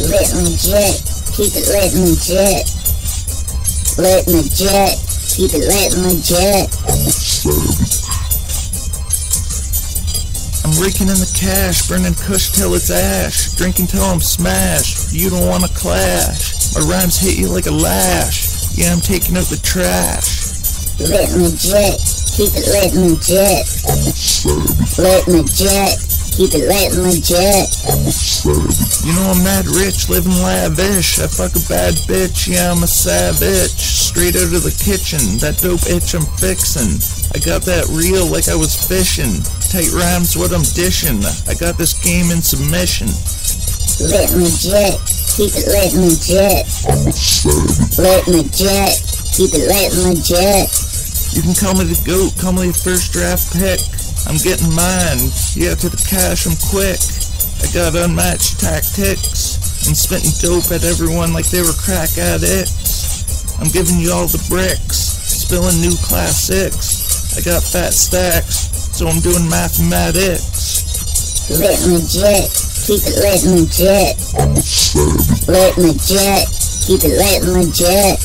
Lit legit, keep it lit legit. Lit legit, keep it lit legit. I'm raking in the cash, burning kush till it's ash, drinking till I'm smashed. You don't wanna clash. My rhymes hit you like a lash. Yeah, I'm taking out the trash. Lit legit, keep it lit legit. Lit legit, keep it lit legit. You know I'm mad rich, living lavish. I fuck a bad bitch, yeah I'm a savage. Straight out of the kitchen, that dope itch I'm fixin'. I got that reel like I was fishing. Tight rhymes what I'm dishing. I got this game in submission. Lit legit, keep it lit legit. Lit legit, keep it lit legit. You can call me the GOAT, call me the first draft pick. I'm getting mine, yeah, to the cash I'm quick. I got unmatched tactics. I'm spitting dope at everyone like they were crack addicts. I'm giving you all the bricks, spilling new classics. I got fat stacks, so I'm doing mathematics. Lit legit, keep it lit legit. Lit legit, keep it lit legit.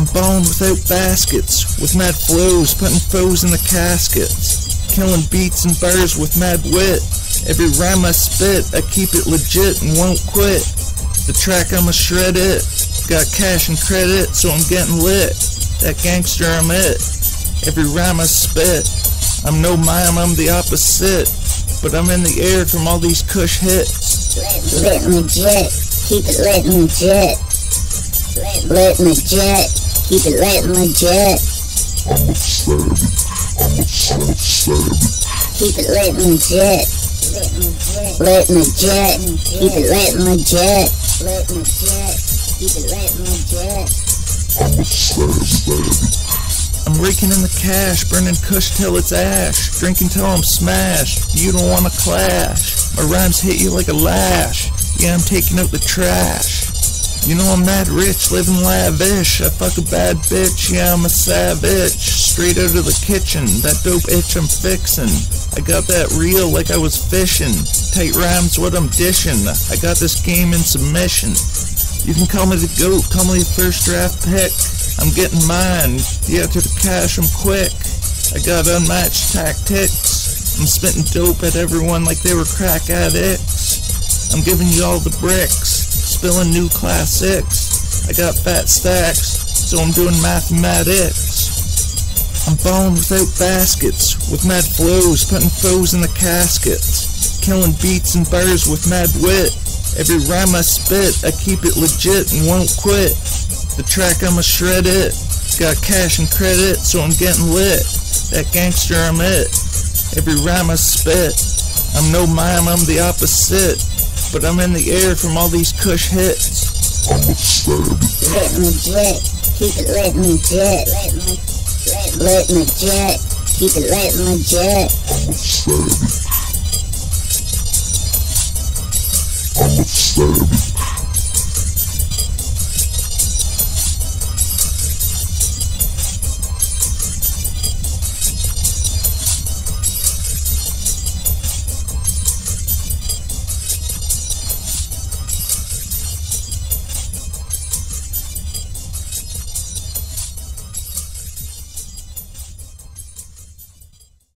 I'm bone without baskets, with mad flows, putting foes in the caskets. Killing beats and bars with mad wit. Every rhyme I spit, I keep it legit and won't quit. The track I'ma shred it. Got cash and credit, so I'm getting lit. That gangster I'm it. Every rhyme I spit. I'm no mime, I'm the opposite. But I'm in the air from all these kush hits. Legit, keep it lit and legit. Lit and legit, keep it lit and legit. I'm a savage. I'm a savage. Keep it lit and legit. Lit and legit, keep it lit legit. Lit legit, keep it lit and legit. I'm raking in the cash, burning kush till it's ash, drinking till I'm smashed. You don't wanna clash. My rhymes hit you like a lash. Yeah, I'm taking out the trash. You know I'm mad rich, living lavish. I fuck a bad bitch, yeah I'm a savage. Straight out of the kitchen, that dope itch I'm fixin'. I got that reel like I was fishing. Tight rhymes what I'm dishing. I got this game in submission. You can call me the GOAT, call me the first draft pick. I'm getting mine, yeah to the cash I'm quick. I got unmatched tactics. I'm spitting dope at everyone like they were crack addicts. I'm giving you all the bricks, spilling new classics. I got fat stacks, so I'm doing mathematics. I'm balling without baskets, with mad flows, putting foes in the caskets. Killing beats and bars with mad wit. Every rhyme I spit, I keep it legit and won't quit. The track I'ma shred it. Got cash and credit, so I'm getting lit. That gangster I'm it. Every rhyme I spit. I'm no mime, I'm the opposite. But I'm in the air from all these kush hits. I'm absurd. Let me jet. keep it lit let me jet. keep it lit legit. I'm a savage.